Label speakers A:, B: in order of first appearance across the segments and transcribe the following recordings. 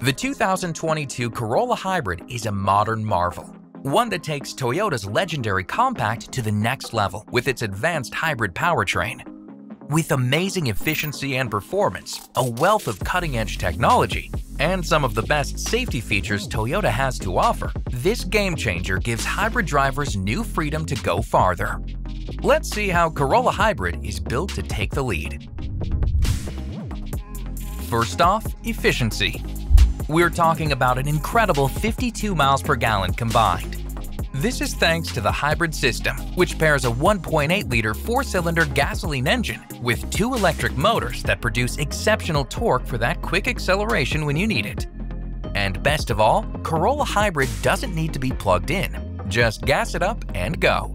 A: The 2022 Corolla Hybrid is a modern marvel, one that takes Toyota's legendary compact to the next level with its advanced hybrid powertrain. With amazing efficiency and performance, a wealth of cutting-edge technology, and some of the best safety features Toyota has to offer, this game changer gives hybrid drivers new freedom to go farther. Let's see how Corolla Hybrid is built to take the lead. First off, efficiency. We're talking about an incredible 52 miles per gallon combined. This is thanks to the hybrid system, which pairs a 1.8-liter four-cylinder gasoline engine with two electric motors that produce exceptional torque for that quick acceleration when you need it. And best of all, Corolla Hybrid doesn't need to be plugged in. Just gas it up and go.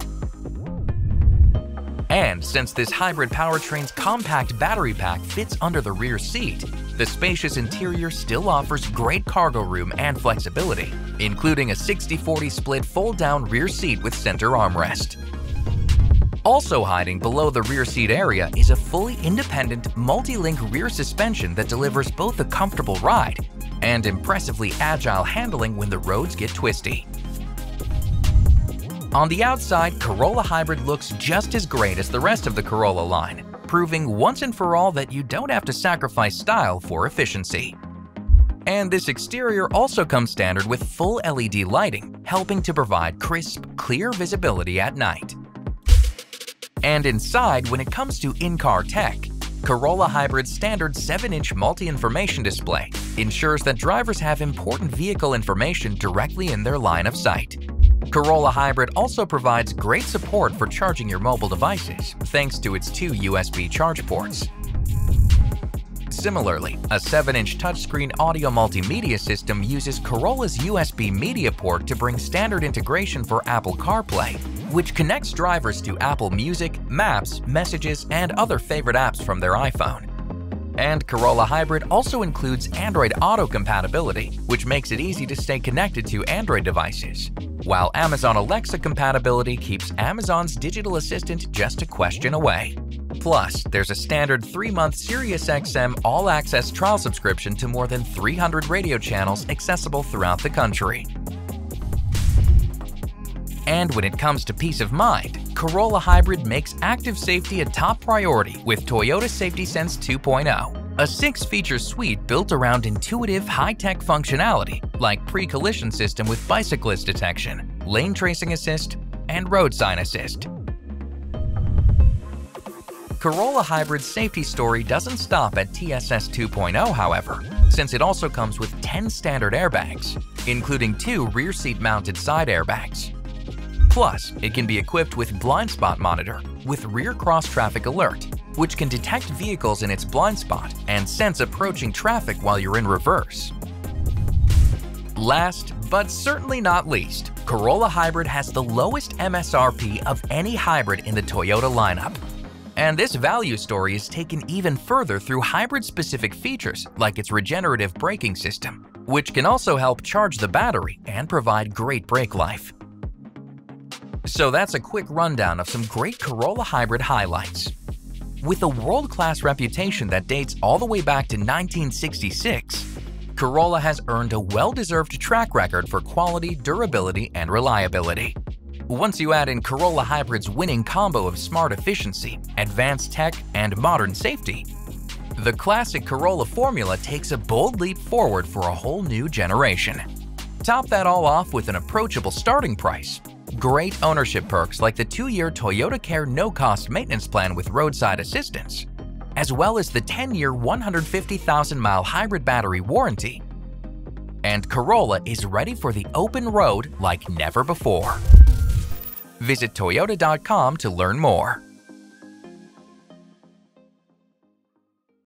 A: And since this hybrid powertrain's compact battery pack fits under the rear seat, the spacious interior still offers great cargo room and flexibility, including a 60-40 split fold-down rear seat with center armrest. Also hiding below the rear seat area is a fully independent multi-link rear suspension that delivers both a comfortable ride and impressively agile handling when the roads get twisty. On the outside, Corolla Hybrid looks just as great as the rest of the Corolla line, proving once and for all that you don't have to sacrifice style for efficiency. And this exterior also comes standard with full LED lighting, helping to provide crisp, clear visibility at night. And inside, when it comes to in-car tech, Corolla Hybrid's standard 7-inch multi-information display ensures that drivers have important vehicle information directly in their line of sight. Corolla Hybrid also provides great support for charging your mobile devices thanks to its two USB charge ports. Similarly, a 7-inch touchscreen audio multimedia system uses Corolla's USB media port to bring standard integration for Apple CarPlay, which connects drivers to Apple Music, Maps, Messages, and other favorite apps from their iPhone. And Corolla Hybrid also includes Android Auto compatibility, which makes it easy to stay connected to Android devices while Amazon Alexa compatibility keeps Amazon's digital assistant just a question away. Plus, there's a standard 3-month SiriusXM all-access trial subscription to more than 300 radio channels accessible throughout the country. And when it comes to peace of mind, Corolla Hybrid makes active safety a top priority with Toyota Safety Sense 2.0 a six-feature suite built around intuitive high-tech functionality like pre-collision system with bicyclist detection, lane tracing assist, and road sign assist. Corolla Hybrid's safety story doesn't stop at TSS 2.0, however, since it also comes with 10 standard airbags, including two rear seat mounted side airbags. Plus, it can be equipped with blind spot monitor with rear cross traffic alert which can detect vehicles in its blind spot and sense approaching traffic while you're in reverse. Last, but certainly not least, Corolla Hybrid has the lowest MSRP of any hybrid in the Toyota lineup. And this value story is taken even further through hybrid-specific features like its regenerative braking system, which can also help charge the battery and provide great brake life. So that's a quick rundown of some great Corolla Hybrid highlights. With a world-class reputation that dates all the way back to 1966, Corolla has earned a well-deserved track record for quality, durability, and reliability. Once you add in Corolla Hybrid's winning combo of smart efficiency, advanced tech, and modern safety, the classic Corolla formula takes a bold leap forward for a whole new generation. Top that all off with an approachable starting price Great ownership perks like the two-year Toyota Care no-cost maintenance plan with roadside assistance, as well as the 10-year 150,000-mile hybrid battery warranty. And Corolla is ready for the open road like never before. Visit Toyota.com to learn more.